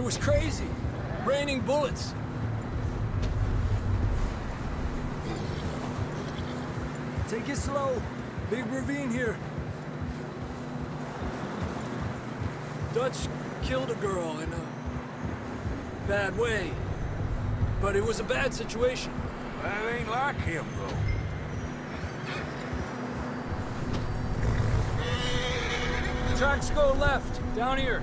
It was crazy. Raining bullets. Take it slow. Big ravine here. Dutch killed a girl in a bad way. But it was a bad situation. That ain't like him, though. Tracks go left, down here.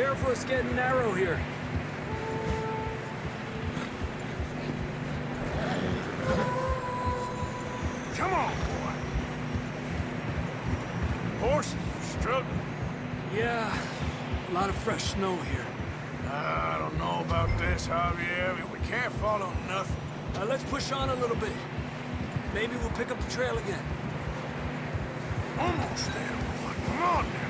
Careful, it's getting narrow here. Come on, boy. Horses are struggling. Yeah, a lot of fresh snow here. I don't know about this, Javier. I mean, we can't follow nothing. Uh, let's push on a little bit. Maybe we'll pick up the trail again. Almost there, boy. Come on now.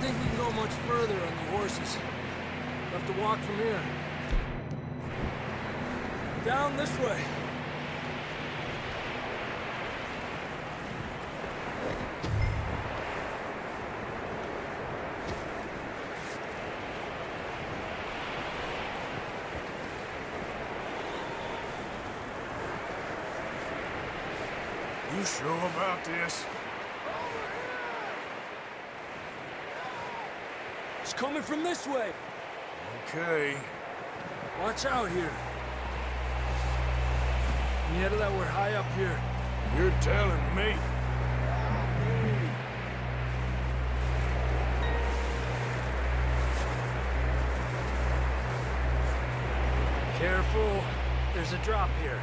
Don't think we can go much further on the horses. We'll have to walk from here. Down this way. You sure about this? It's coming from this way. Okay. Watch out here. That we're high up here. You're telling me. Careful. There's a drop here.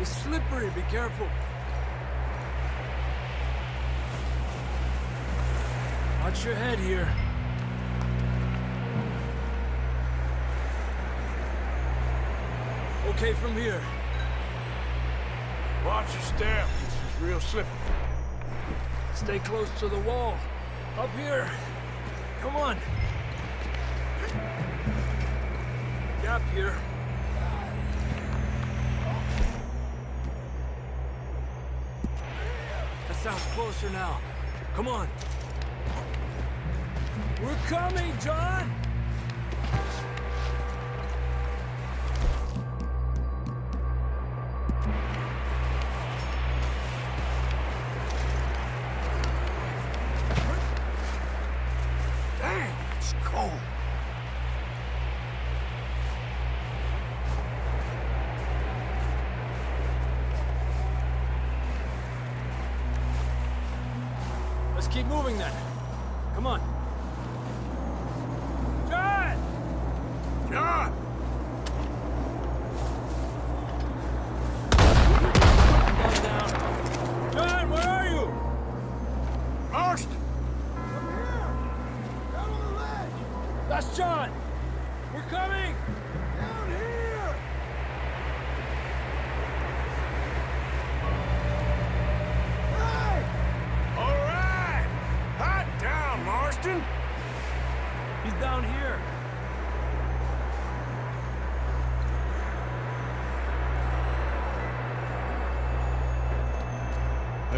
It's slippery. Be careful. Watch your head here. Okay from here. Watch your step. This is real slippery. Stay close to the wall. Up here. Come on. Gap here. That sounds closer now. Come on. We're coming, John! Let's keep moving then. Come on.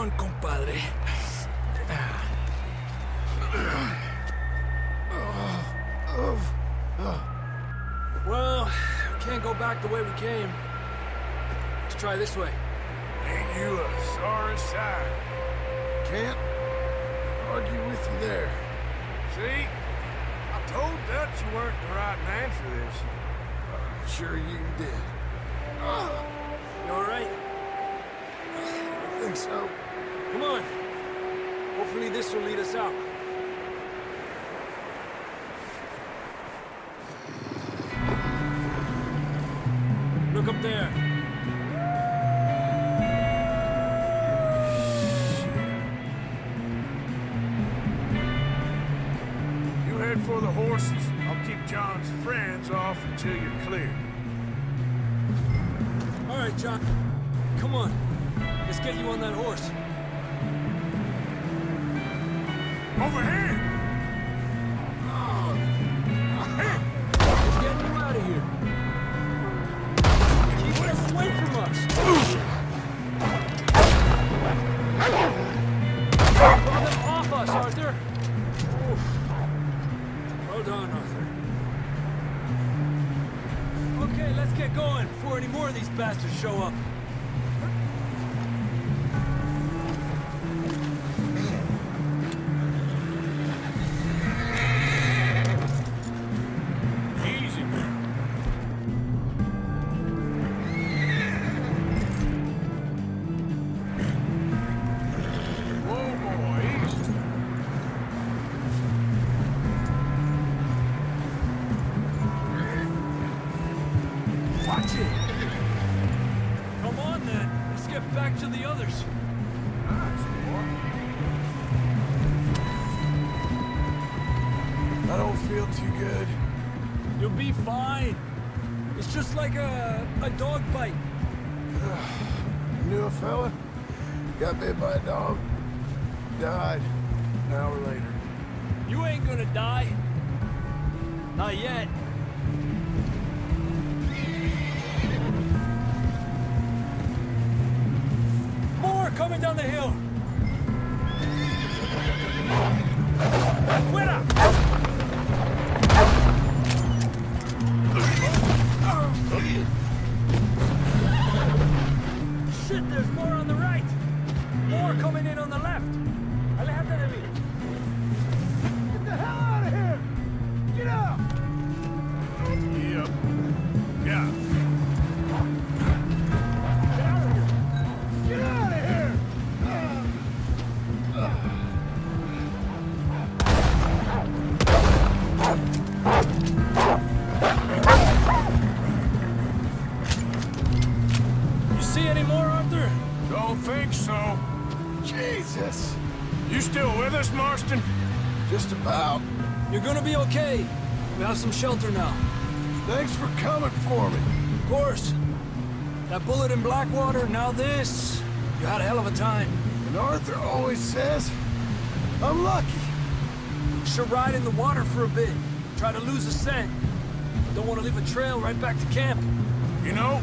On, compadre. Well, we can't go back the way we came. Let's try this way. Ain't you a sorry sight? Can't argue with you there. See? I told Dutch you weren't the right man for this. I'm sure you did. You all right? I think so. Come on. Hopefully this will lead us out. Look up there. You head for the horses. I'll keep John's friends off until you're clear. All right, John. Come on. Let's get you on that horse. Over here! Get out of here. Keep away from us. Them off us, Arthur. Well done, Arthur. Okay, let's get going before any more of these bastards show up. Knew a fella? Got bit by a dog. Died. An hour later. You ain't gonna die. Not yet. More coming down the hill. Fuera! Shit, there's more on the right. More coming in on the left. See any more, Arthur? Don't think so. Jesus! You still with us, Marston? Just about. You're gonna be okay. We have some shelter now. Thanks for coming for me. Of course. That bullet in Blackwater, now this. You had a hell of a time. And Arthur always says, I'm lucky. Should ride in the water for a bit. Try to lose a scent. Don't want to leave a trail right back to camp. You know,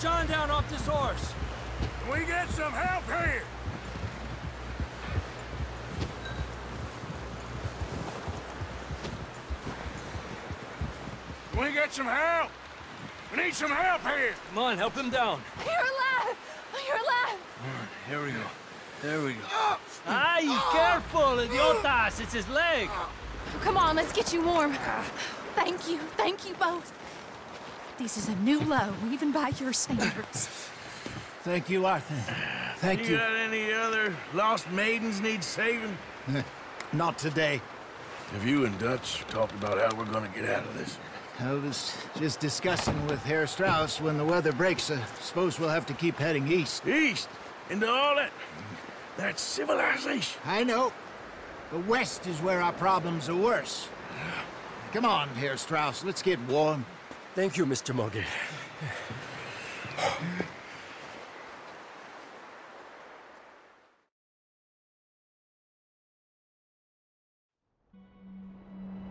Someone help John down off this horse. Can we get some help here? Can we get some help? We need some help here. Come on, help him down. You're alive! You're alive! Here we go. There we go. Ay, oh. careful, idiotas! It's his leg. Come on, let's get you warm. Thank you, thank you both. This is a new low, even by your standards. Thank you, Arthur. Thank You you. got any other lost maidens need saving? Not today. Have you and Dutch talked about how we're gonna get out of this? I was just discussing with Herr Strauss when the weather breaks. I suppose we'll have to keep heading east. East? Into all that... that civilization? I know. The west is where our problems are worse. Come on, Herr Strauss, let's get warm. Thank you, Mr. Morgan.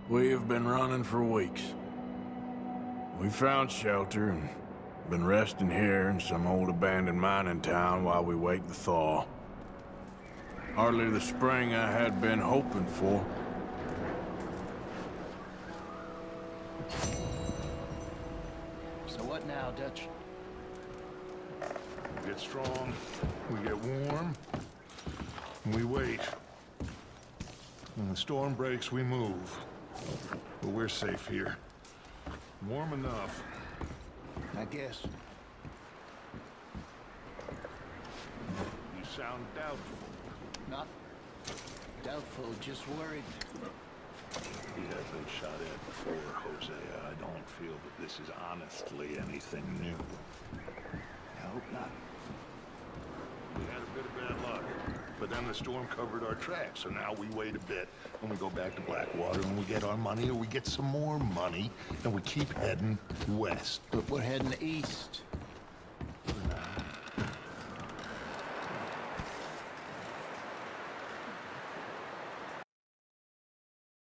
We have been running for weeks. We found shelter and been resting here in some old abandoned mining town while we wait the thaw. Hardly the spring I had been hoping for. So now, Dutch? We get strong, we get warm, and we wait. When the storm breaks, we move. But we're safe here. Warm enough. I guess. You sound doubtful. Not doubtful, just worried. He has been shot at before, Hosea. I don't feel that this is honestly anything new. I hope not. We had a bit of bad luck. But then the storm covered our tracks, so now we wait a bit, and we go back to Blackwater, and we get our money, or we get some more money, and we keep heading west. But we're heading east.